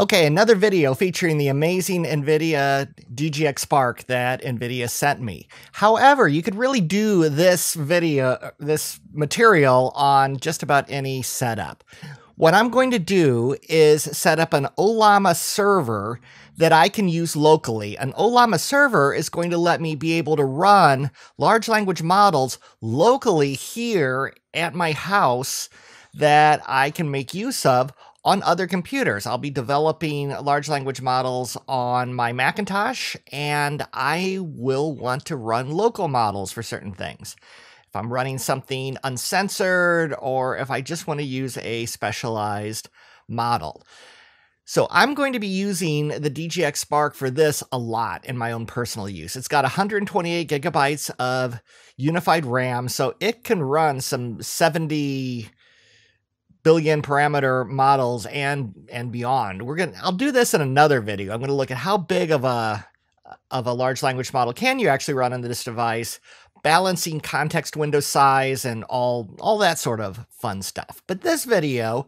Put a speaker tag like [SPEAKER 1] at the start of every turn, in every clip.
[SPEAKER 1] Okay, another video featuring the amazing NVIDIA DGX Spark that NVIDIA sent me. However, you could really do this video, this material on just about any setup. What I'm going to do is set up an Ollama server that I can use locally. An Ollama server is going to let me be able to run large language models locally here at my house that I can make use of on other computers. I'll be developing large language models on my Macintosh, and I will want to run local models for certain things. If I'm running something uncensored, or if I just want to use a specialized model. So I'm going to be using the DGX Spark for this a lot in my own personal use. It's got 128 gigabytes of unified RAM, so it can run some 70 billion parameter models and and beyond. We're gonna I'll do this in another video. I'm gonna look at how big of a of a large language model can you actually run on this device, balancing context window size and all all that sort of fun stuff. But this video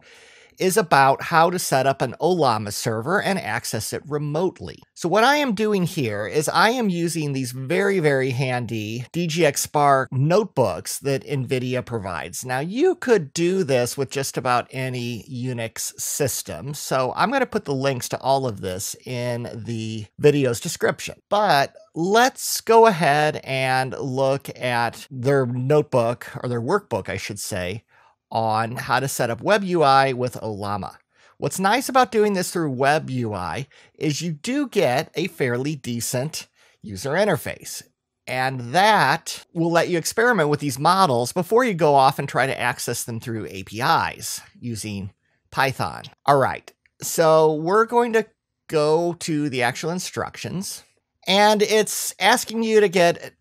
[SPEAKER 1] is about how to set up an Ollama server and access it remotely. So what I am doing here is I am using these very, very handy DGX Spark notebooks that NVIDIA provides. Now you could do this with just about any Unix system. So I'm going to put the links to all of this in the video's description. But let's go ahead and look at their notebook or their workbook, I should say, on how to set up web UI with Ollama. What's nice about doing this through web UI is you do get a fairly decent user interface. And that will let you experiment with these models before you go off and try to access them through APIs using Python. All right, so we're going to go to the actual instructions and it's asking you to get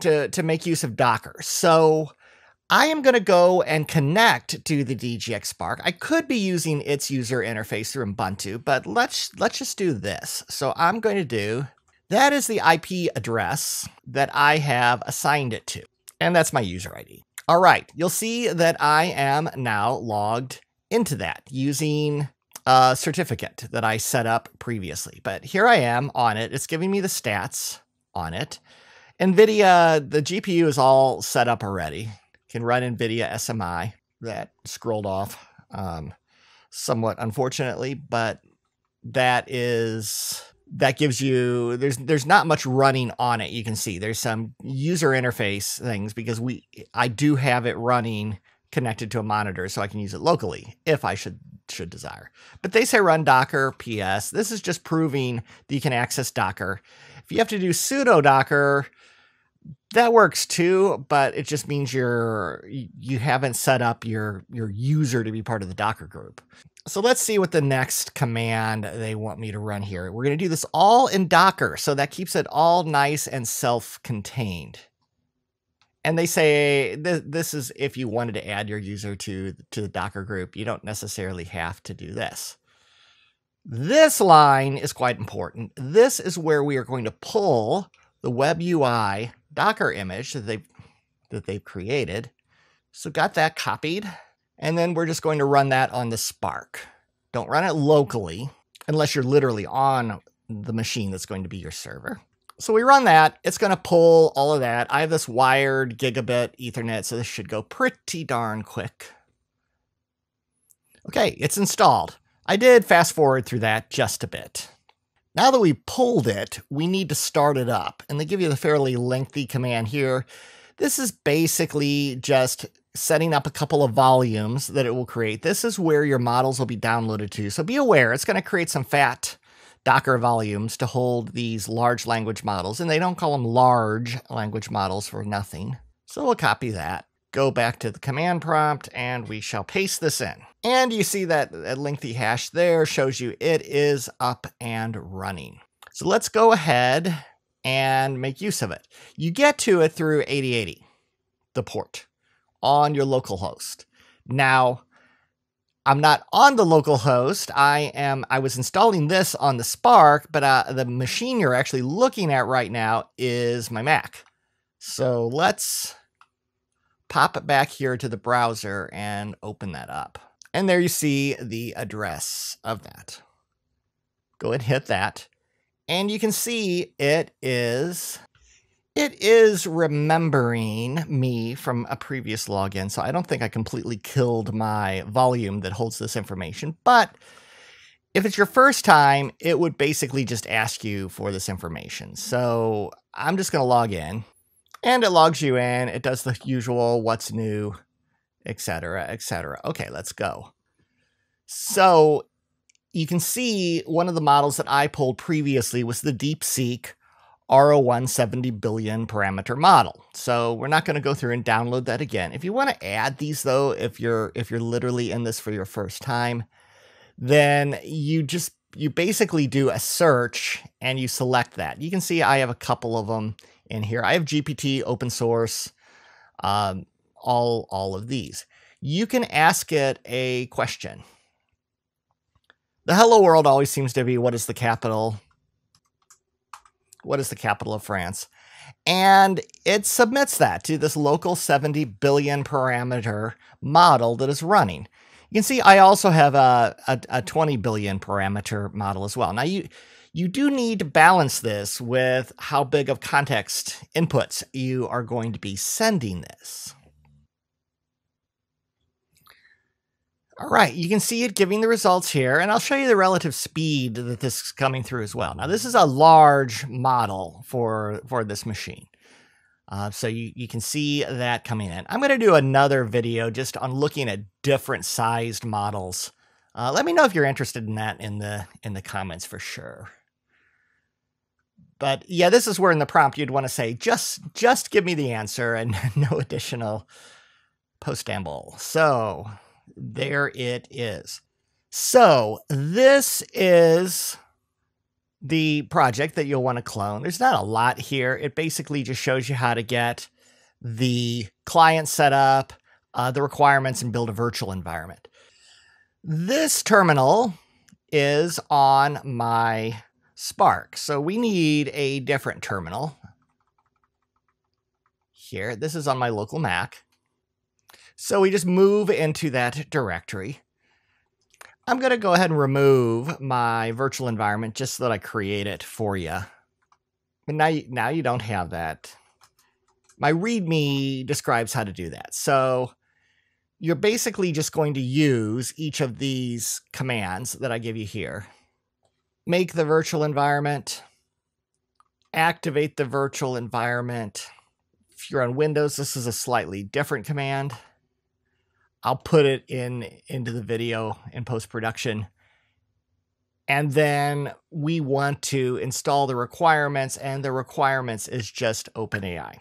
[SPEAKER 1] to, to make use of Docker. So I am going to go and connect to the DGX Spark. I could be using its user interface through Ubuntu, but let's let's just do this. So I'm going to do that is the IP address that I have assigned it to. And that's my user ID. All right, you'll see that I am now logged into that using a certificate that I set up previously. But here I am on it. It's giving me the stats on it. NVIDIA, the GPU is all set up already can run NVIDIA SMI. That scrolled off um, somewhat unfortunately, but that is that gives you there's there's not much running on it you can see there's some user interface things because we I do have it running connected to a monitor so I can use it locally if I should should desire. But they say run docker ps. This is just proving that you can access docker. If you have to do sudo docker, that works too, but it just means you're you haven't set up your your user to be part of the Docker group. So let's see what the next command they want me to run here. We're going to do this all in Docker, so that keeps it all nice and self-contained. And they say th this is if you wanted to add your user to to the Docker group, you don't necessarily have to do this. This line is quite important. This is where we are going to pull the web UI Docker image that they've, that they've created. So got that copied. And then we're just going to run that on the Spark. Don't run it locally unless you're literally on the machine that's going to be your server. So we run that. It's going to pull all of that. I have this wired gigabit Ethernet, so this should go pretty darn quick. Okay, it's installed. I did fast forward through that just a bit. Now that we pulled it, we need to start it up. And they give you the fairly lengthy command here. This is basically just setting up a couple of volumes that it will create. This is where your models will be downloaded to. So be aware, it's going to create some fat Docker volumes to hold these large language models. And they don't call them large language models for nothing. So we'll copy that go back to the command prompt and we shall paste this in. And you see that, lengthy hash there shows you it is up and running. So let's go ahead and make use of it. You get to it through 8080, the port, on your local host. Now, I'm not on the local host. I am. I was installing this on the Spark, but uh, the machine you're actually looking at right now is my Mac. So let's pop it back here to the browser and open that up. And there you see the address of that. Go ahead and hit that. And you can see it is it is remembering me from a previous login, so I don't think I completely killed my volume that holds this information. But if it's your first time, it would basically just ask you for this information. So I'm just going to log in, and it logs you in. It does the usual what's new, etc., etc. Okay, let's go. So you can see one of the models that I pulled previously was the DeepSeek R01 70 billion parameter model. So we're not going to go through and download that again. If you want to add these though, if you're if you're literally in this for your first time, then you just you basically do a search and you select that. You can see I have a couple of them in here. I have GPT, open source, um, all all of these. You can ask it a question. The hello world always seems to be what is the capital what is the capital of France? And it submits that to this local 70 billion parameter model that is running. You can see I also have a, a, a 20 billion parameter model as well. Now you you do need to balance this with how big of context inputs you are going to be sending this. All right, you can see it giving the results here, and I'll show you the relative speed that this is coming through as well. Now, this is a large model for, for this machine. Uh, so you, you can see that coming in. I'm going to do another video just on looking at different sized models. Uh, let me know if you're interested in that in the in the comments for sure. But yeah, this is where in the prompt you'd want to say just just give me the answer and no additional postamble. So there it is. So this is the project that you'll want to clone. There's not a lot here. It basically just shows you how to get the client set up, uh, the requirements, and build a virtual environment. This terminal is on my Spark. So we need a different terminal here. This is on my local Mac. So we just move into that directory. I'm going to go ahead and remove my virtual environment just so that I create it for you. But now you, now you don't have that. My README describes how to do that. So you're basically just going to use each of these commands that I give you here. Make the virtual environment, activate the virtual environment. If you're on Windows, this is a slightly different command. I'll put it in into the video in post production. And then we want to install the requirements, and the requirements is just OpenAI.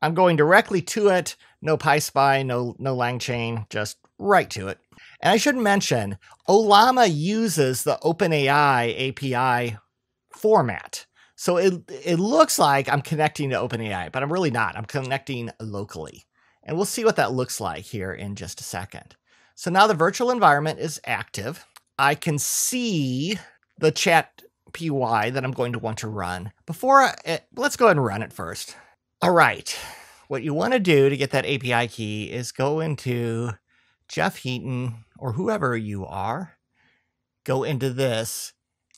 [SPEAKER 1] I'm going directly to it, no PySpy, no, no LangChain, just right to it. And I should mention, Ollama uses the OpenAI API format. So it, it looks like I'm connecting to OpenAI, but I'm really not. I'm connecting locally. And we'll see what that looks like here in just a second. So now the virtual environment is active. I can see the chat PY that I'm going to want to run. Before, I, eh, let's go ahead and run it first. All right. What you want to do to get that API key is go into Jeff Heaton or whoever you are, go into this,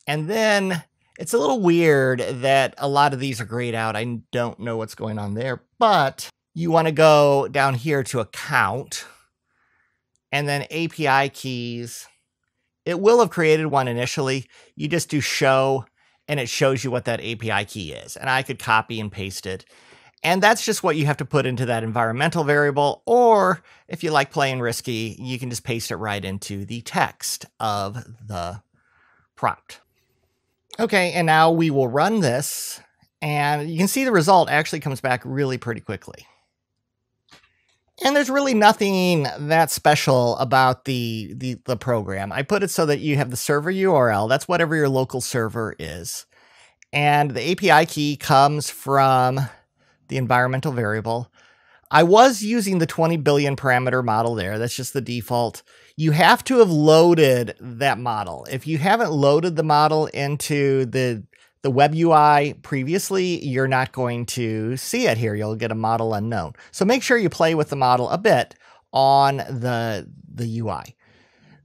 [SPEAKER 1] and then it's a little weird that a lot of these are grayed out. I don't know what's going on there, but you want to go down here to account and then API keys. It will have created one initially. You just do show and it shows you what that API key is. And I could copy and paste it. And that's just what you have to put into that environmental variable. Or if you like playing risky, you can just paste it right into the text of the prompt. Okay, and now we will run this. And you can see the result actually comes back really pretty quickly. And there's really nothing that special about the, the, the program. I put it so that you have the server URL. That's whatever your local server is. And the API key comes from the environmental variable. I was using the 20 billion parameter model there. That's just the default. You have to have loaded that model. If you haven't loaded the model into the the web UI previously, you're not going to see it here. You'll get a model unknown. So make sure you play with the model a bit on the, the UI.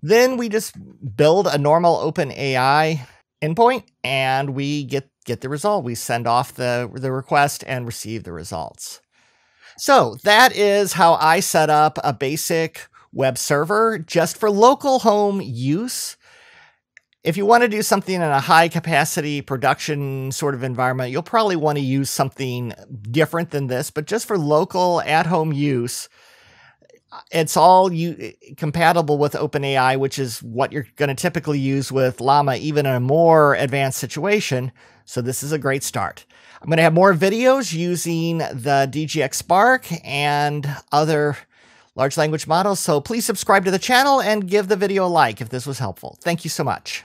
[SPEAKER 1] Then we just build a normal OpenAI endpoint and we get get the result. We send off the the request and receive the results. So that is how I set up a basic web server just for local home use. If you want to do something in a high capacity production sort of environment, you'll probably want to use something different than this, but just for local at home use, it's all you compatible with OpenAI, which is what you're going to typically use with Llama, even in a more advanced situation. So this is a great start. I'm going to have more videos using the DGX Spark and other large language models. So please subscribe to the channel and give the video a like if this was helpful. Thank you so much.